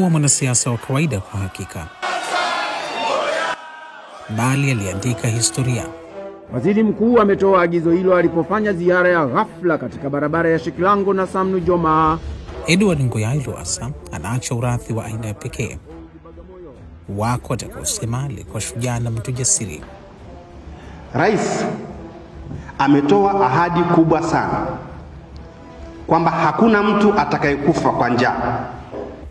hakuwa mwanasiasa wa kawaida kwa hakika, bali aliandika historia. Waziri mkuu ametoa agizo hilo alipofanya ziara ya ghafla katika barabara ya Shikilango na Samnu Nujoma. Edward Ngoyai Lowassa anaacha urathi wa aina ya pekee. Wako atakaosema alikuwa shujaa na mtu jasiri. Rais ametoa ahadi kubwa sana kwamba hakuna mtu atakayekufa kwa njaa.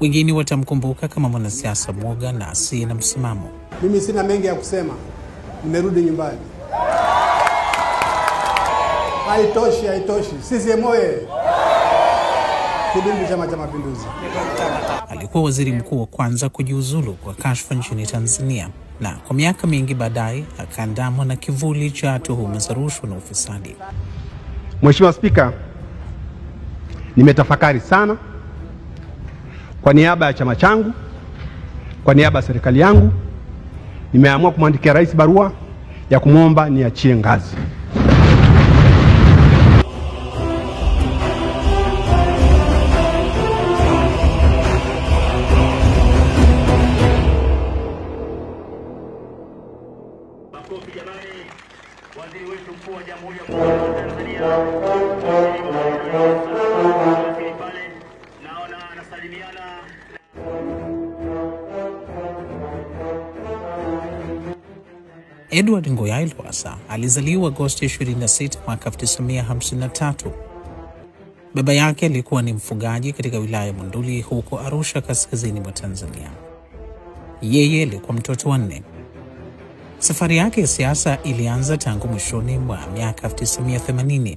Wengine watamkumbuka kama mwanasiasa mwoga na asiye na msimamo. Mimi sina mengi ya kusema, nimerudi nyumbani. Haitoshi, haitoshi. CCM oye! Kidumu Chama cha Mapinduzi! Alikuwa waziri mkuu wa kwanza kujiuzulu kwa kashfa nchini Tanzania, na kwa miaka mingi baadaye akaandamwa na kivuli cha tuhuma za rushwa na ufisadi. Mheshimiwa Spika, nimetafakari sana kwa niaba ya chama changu, kwa niaba ya serikali yangu, nimeamua kumwandikia rais barua ya kumwomba niachie ngazi. Edward Ngoyai Lowassa alizaliwa Agosti 26 mwaka 1953. Baba yake alikuwa ni mfugaji katika wilaya ya Monduli huko Arusha, kaskazini mwa Tanzania. Yeye alikuwa mtoto wa nne. Safari yake ya siasa ilianza tangu mwishoni mwa miaka 1980.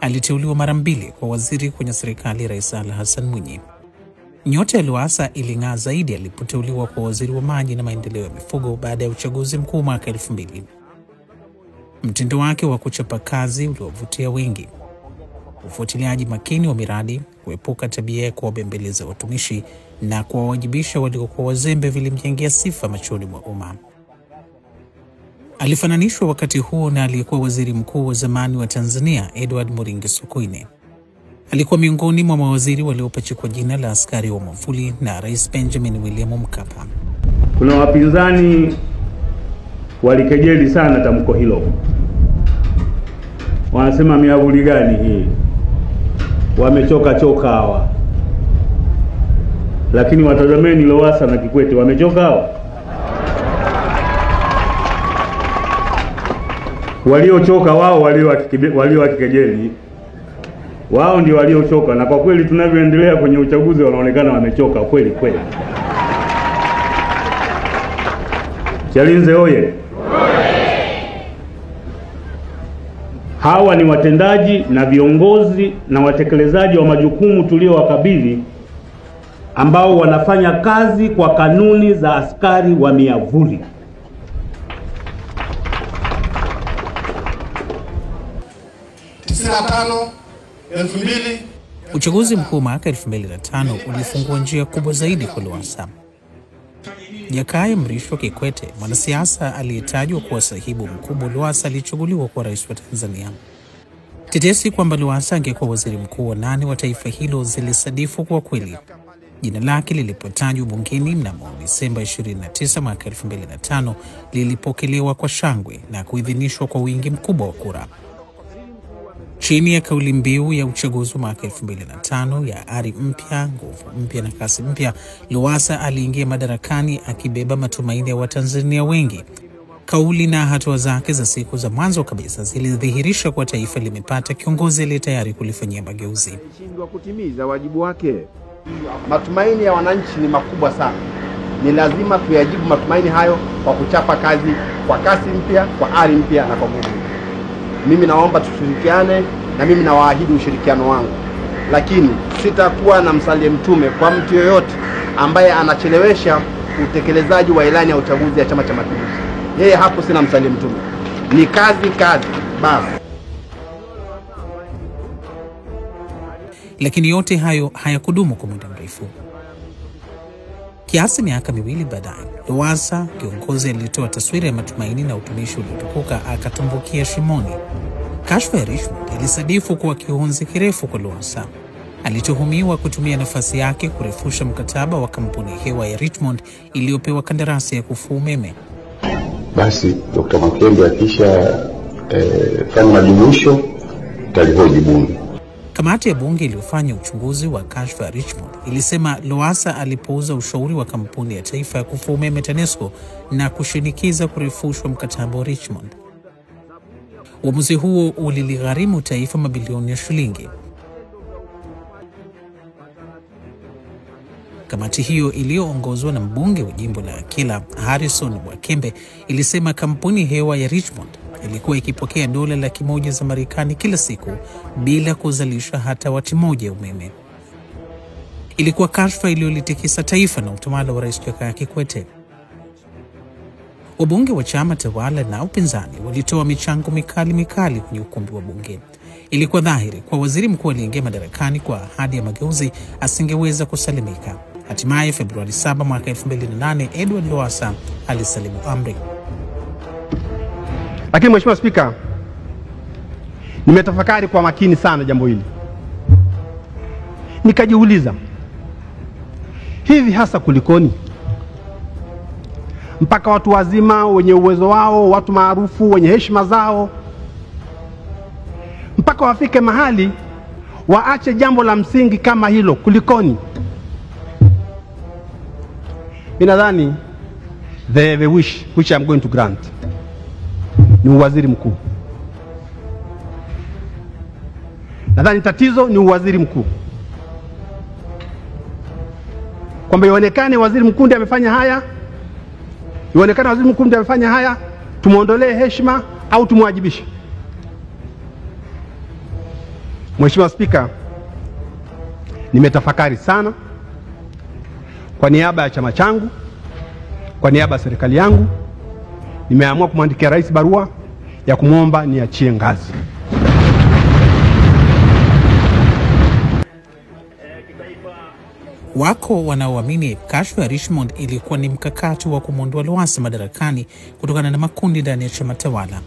Aliteuliwa mara mbili kwa waziri kwenye serikali ya Rais Ali Hassan Mwinyi. Nyota ya Lowassa iling'aa zaidi alipoteuliwa kwa waziri wa maji na maendeleo ya mifugo baada ya uchaguzi mkuu mwaka elfu mbili. Mtindo wake wa kuchapa kazi uliwavutia wengi. Ufuatiliaji makini wa miradi, kuepuka tabia ya kuwabembeleza watumishi na kuwawajibisha waliokuwa wazembe vilimjengea sifa machoni mwa umma. Alifananishwa wakati huo na aliyekuwa waziri mkuu wa zamani wa Tanzania Edward Moringe Sokoine. Alikuwa miongoni mwa mawaziri waliopachikwa jina la askari wa mwavuli na Rais Benjamin William Mkapa. Kuna wapinzani walikejeli sana tamko hilo, wanasema miavuli gani hii, wamechoka choka hawa. Lakini watazameni Lowassa na Kikwete, wamechoka hawa. Waliochoka wao walio wakikejeli wao ndio waliochoka, na kwa kweli tunavyoendelea kwenye uchaguzi wanaonekana wamechoka kweli kweli. Chalinze oye! Hawa ni watendaji na viongozi na watekelezaji wa majukumu tuliowakabidhi, ambao wanafanya kazi kwa kanuni za askari wa miavuli. tisini na tano Uchaguzi mkuu mwaka 2005 ulifungua njia kubwa zaidi kwa Lowassa. Jakaya Mrisho Kikwete, mwanasiasa aliyetajwa kuwa sahibu mkubwa Lowassa, alichaguliwa kuwa rais wa Tanzania. Tetesi kwamba Lowassa angekuwa waziri mkuu wa nane wa taifa hilo zilisadifu kwa kweli. Jina lake lilipotajwa bungeni mnamo Disemba 29 mwaka 2005 lilipokelewa kwa shangwe na kuidhinishwa kwa wingi mkubwa wa kura. Chini ya kauli mbiu ya uchaguzi wa mwaka 2005 ya ari mpya, nguvu mpya na kasi mpya, Lowassa aliingia madarakani akibeba matumaini ya Watanzania wengi. Kauli na hatua zake za siku za mwanzo kabisa zilidhihirisha kuwa taifa limepata kiongozi aliye tayari kulifanyia mageuzi. Shindwa kutimiza wajibu wake. Matumaini ya wananchi ni makubwa sana, ni lazima tuyajibu matumaini hayo kwa kuchapa kazi kwa kasi mpya, kwa ari mpya na kwa nguvu. Mimi naomba tushirikiane, na mimi nawaahidi ushirikiano wangu, lakini sitakuwa na msalie mtume kwa mtu yoyote ambaye anachelewesha utekelezaji wa ilani ya uchaguzi ya Chama cha Mapinduzi. Yeye hapo sina msalie mtume, ni kazi kazi basi. Lakini yote hayo hayakudumu kwa muda mrefu. Kiasi miaka miwili baadaye, Lowassa, kiongozi aliyetoa taswira ya matumaini na utumishi uliotukuka, akatumbukia shimoni. Kashfa ya Richmond ilisadifu kuwa kihunzi kirefu kwa Lowassa. alituhumiwa kutumia nafasi yake kurefusha mkataba wa kampuni hewa ya Richmond iliyopewa kandarasi ya kufua umeme. basi Dr. Makembe akisha eh, fanya majumuisho talihoji bunge. Kamati ya bunge iliyofanya uchunguzi wa kashfa ya Richmond ilisema Lowassa alipouza ushauri wa kampuni ya taifa ya kufua umeme TANESCO na kushinikiza kurefushwa mkataba wa Richmond. Uamuzi huo uliligharimu taifa mabilioni ya shilingi. Kamati hiyo iliyoongozwa na mbunge wa jimbo la Kila Harrison Wakembe ilisema kampuni hewa ya Richmond ilikuwa ikipokea dola laki moja za Marekani kila siku bila kuzalisha hata wati moja ya umeme. Ilikuwa kashfa iliyolitikisa taifa na utawala wa Rais Jakaya Kikwete. Wabunge wa chama tawala na upinzani walitoa michango mikali mikali kwenye ukumbi wa bunge. Ilikuwa dhahiri kwa waziri mkuu aliyeingia madarakani kwa ahadi ya mageuzi asingeweza kusalimika. Hatimaye Februari 7 mwaka 2008 Edward Lowassa alisalimu amri. Lakini Mheshimiwa Spika, nimetafakari kwa makini sana jambo hili, nikajiuliza hivi hasa kulikoni mpaka watu wazima wenye uwezo wao, watu maarufu wenye heshima zao, mpaka wafike mahali waache jambo la msingi kama hilo. Kulikoni? Mimi nadhani have a wish which I'm going to grant ni uwaziri mkuu. Nadhani tatizo ni uwaziri mkuu, kwamba ionekane waziri mkuu ndiye amefanya haya, ionekane waziri mkuu ndiye amefanya haya, tumwondolee heshima au tumwajibishe. Mheshimiwa Spika, nimetafakari sana kwa niaba ya chama changu, kwa niaba ya serikali yangu, nimeamua kumwandikia rais barua ya kumwomba niachie ngazi. Wako wanaoamini kashfa ya Richmond ilikuwa ni mkakati wa kumwondoa Lowassa madarakani kutokana na makundi ndani ya chama tawala.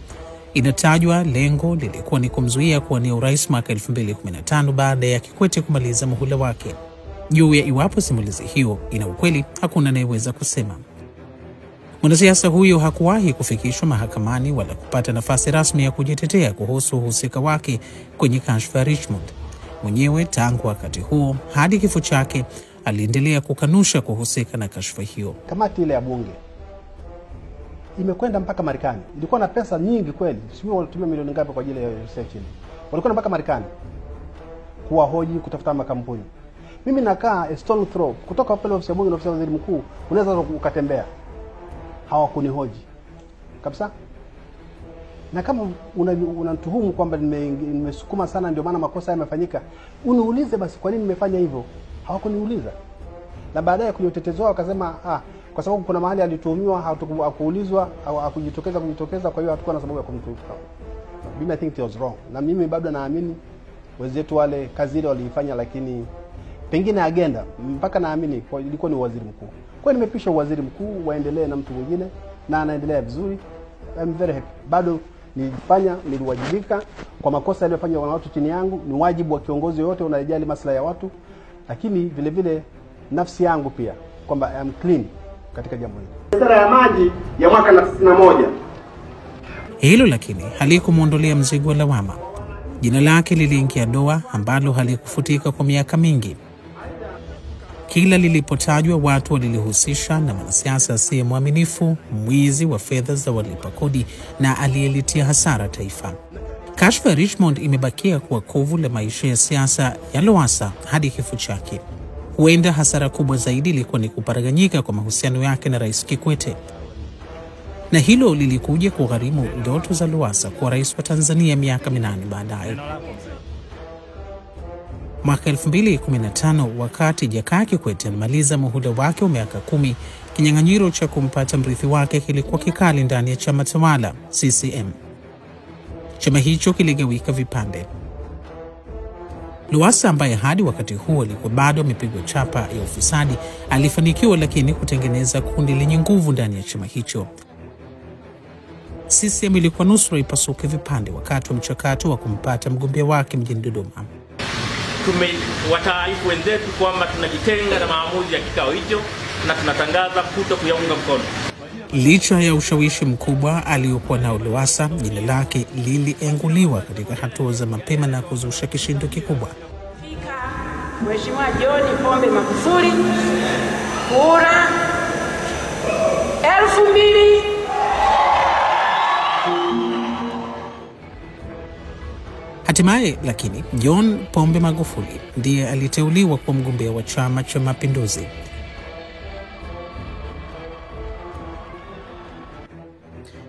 Inatajwa lengo lilikuwa ni kumzuia kuwania urais mwaka 2015 baada ya Kikwete kumaliza muhula wake. Juu ya iwapo simulizi hiyo ina ukweli, hakuna anayeweza kusema. Mwanasiasa huyo hakuwahi kufikishwa mahakamani wala kupata nafasi rasmi ya kujitetea kuhusu uhusika wake kwenye kashfa ya Richmond. Mwenyewe tangu wakati huo hadi kifo chake aliendelea kukanusha kuhusika na kashfa hiyo. Kamati ile ya bunge imekwenda mpaka Marekani, ilikuwa na pesa nyingi kweli, sijui walitumia milioni ngapi kwa ajili ya research ile. Walikwenda mpaka Marekani kuwahoji, kutafuta makampuni. Mimi nakaa stone throw kutoka pale ofisi ya bunge na ofisi ya waziri mkuu, unaweza ukatembea. Hawakunihoji kabisa, na kama unanituhumu una kwamba nimesukuma nime sana, ndio maana makosa yamefanyika, uniulize basi, kwa nini nimefanya hivyo. Hawakuniuliza, na baadaye kwenye utetezi wao wakasema ah, kwa sababu kuna mahali alituhumiwa hakuulizwa au hakujitokeza kujitokeza, kwa hiyo hatukuwa na sababu ya kumtuhumu. Mimi I think it was wrong, na mimi bado naamini wenzetu wale kazi ile waliifanya, lakini pengine agenda mpaka naamini ilikuwa ni waziri mkuu. Kwa nimepisha waziri mkuu waendelee na mtu mwingine, na anaendelea vizuri. I'm very happy. Bado nilifanya, niliwajibika kwa makosa yaliyofanywa na watu chini yangu. Ni wajibu wa kiongozi yoyote unayejali maslahi ya watu, lakini vile vile nafsi yangu pia kwamba I'm clean katika jambo hili. Sera ya maji ya mwaka na 91 hilo lakini halikumwondolea mzigo wa lawama. Jina lake liliingia doa ambalo halikufutika kwa miaka mingi. Kila lilipotajwa watu walilihusisha na mwanasiasa asiye mwaminifu, mwizi wa fedha za walipa kodi na aliyelitia hasara taifa. Kashfa ya Richmond imebakia kuwa kovu la maisha ya siasa ya Lowassa hadi kifo chake. Huenda hasara kubwa zaidi ilikuwa ni kuparaganyika kwa mahusiano yake na Rais Kikwete, na hilo lilikuja kugharimu ndoto za Lowassa kuwa rais wa Tanzania miaka minane baadaye. Mwaka 2015 wakati Jakaya Kikwete alimaliza muhula wake wa miaka kumi, kinyang'anyiro cha kumpata mrithi wake kilikuwa kikali ndani ya chama tawala CCM. Chama hicho kiligawika vipande. Lowassa ambaye hadi wakati huo alikuwa bado amepigwa chapa ya ufisadi alifanikiwa lakini kutengeneza kundi lenye nguvu ndani ya chama hicho. CCM ilikuwa nusura ipasuke vipande wakati wa mchakato wa kumpata mgombea wake mjini Dodoma. Tumewataarifu wenzetu kwamba tunajitenga na maamuzi ya kikao hicho na tunatangaza kuto kuyaunga mkono. Licha ya ushawishi mkubwa aliyokuwa nao Lowassa, jina lake lilienguliwa katika hatua za mapema na kuzusha kishindo kikubwa. Mheshimiwa John Pombe Magufuli kura elfu mbili Hatimaye lakini John Pombe Magufuli ndiye aliteuliwa kuwa mgombea wa Chama cha Mapinduzi.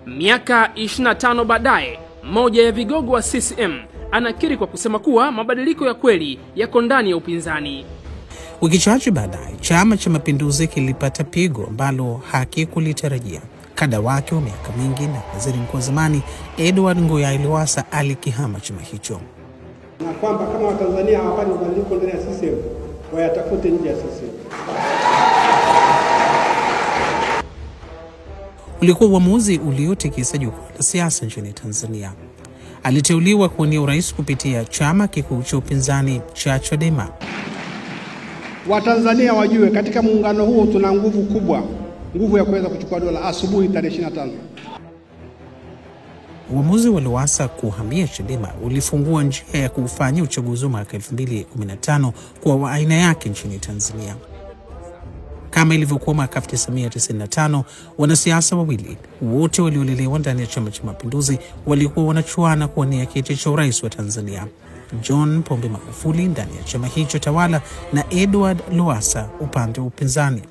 Miaka 25 baadaye, mmoja ya vigogo wa CCM anakiri kwa kusema kuwa mabadiliko ya kweli yako ndani ya upinzani. Wiki chache baadaye, Chama cha Mapinduzi kilipata pigo ambalo hakikulitarajia. Kada wake wa miaka mingi na waziri mkuu wa zamani Edward Ngoyai Lowassa alikihama chama hicho. na kwamba kama Watanzania hawapati mabadiliko ndani ya CCM wayatafute nje ya CCM. Ulikuwa uamuzi uliotikisa jukwaa la siasa nchini Tanzania. Aliteuliwa kuwania urais kupitia chama kikuu cha upinzani cha Chadema. Watanzania wajue katika muungano huo tuna nguvu kubwa, nguvu ya kuweza kuchukua dola asubuhi tarehe 25. Uamuzi wa Lowassa kuhamia Chadema ulifungua njia ya kuufanya uchaguzi wa mwaka 2015 kwa wa aina yake nchini Tanzania. Kama ilivyokuwa mwaka 1995, wanasiasa wawili wote waliolelewa ndani ya Chama cha Mapinduzi walikuwa wanachuana kuwania kiti cha urais wa Tanzania. John Pombe Magufuli ndani ya chama hicho tawala na Edward Lowassa upande wa upinzani.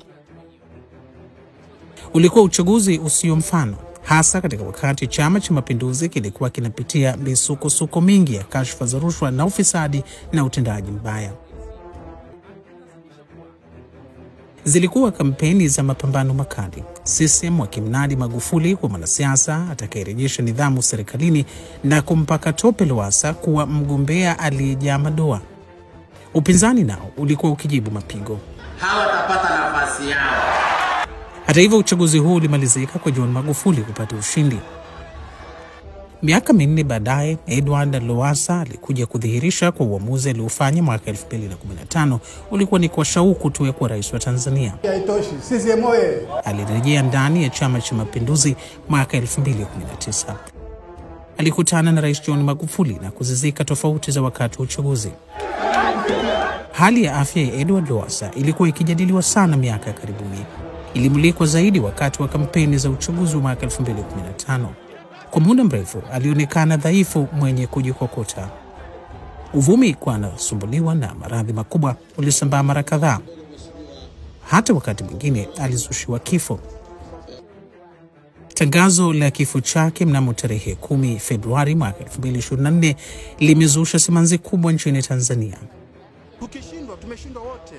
Ulikuwa uchaguzi usio mfano, hasa katika wakati Chama cha Mapinduzi kilikuwa kinapitia misukosuko mingi ya kashfa za rushwa na ufisadi na utendaji mbaya. Zilikuwa kampeni za mapambano makali, CCM wakimnadi Magufuli kwa mwanasiasa atakayerejesha nidhamu serikalini na kumpaka tope Lowassa kuwa mgombea aliyejaa madoa. Upinzani nao ulikuwa ukijibu mapigo. hawatapata nafasi yao. Hata hivyo, uchaguzi huu ulimalizika kwa John Magufuli kupata ushindi. Miaka minne baadaye, Edward Lowassa alikuja kudhihirisha kwa uamuzi aliofanya mwaka 2015 ulikuwa ni kwa shauku tu ya kuwa rais wa Tanzania. Alirejea ndani ya Chama cha Mapinduzi mwaka 2019. Alikutana na Rais John Magufuli na kuzizika tofauti za wakati wa uchaguzi. Hali ya afya ya Edward Lowassa ilikuwa ikijadiliwa sana miaka ya karibuni. Ilimulikwa zaidi wakati wa kampeni za uchaguzi wa mwaka 2015. Kwa muda mrefu alionekana dhaifu, mwenye kujikokota. Uvumi kwa anasumbuliwa na maradhi makubwa ulisambaa mara kadhaa. Hata wakati mwingine alizushiwa kifo. Tangazo la kifo chake mnamo tarehe 10 Februari mwaka 2024 limezusha simanzi kubwa nchini Tanzania. Tukishindwa tumeshindwa wote.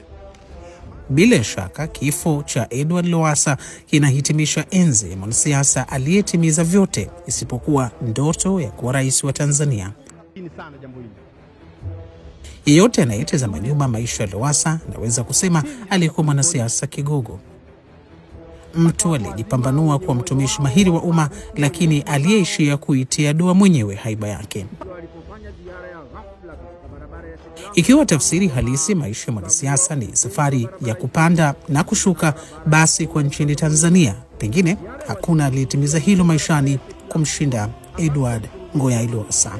Bila shaka kifo cha Edward Lowassa kinahitimisha enzi ya mwanasiasa aliyetimiza vyote isipokuwa ndoto ya kuwa rais wa Tanzania. Yeyote anayetazama nyuma maisha ya Lowassa anaweza kusema aliyekuwa mwanasiasa kigogo, mtu aliyejipambanua kwa mtumishi mahiri wa umma, lakini aliyeishia kuitia doa mwenyewe haiba yake. Ikiwa tafsiri halisi maisha ya mwanasiasa ni safari ya kupanda na kushuka, basi kwa nchini Tanzania pengine hakuna aliyetimiza hilo maishani kumshinda Edward Ngoyai Lowassa.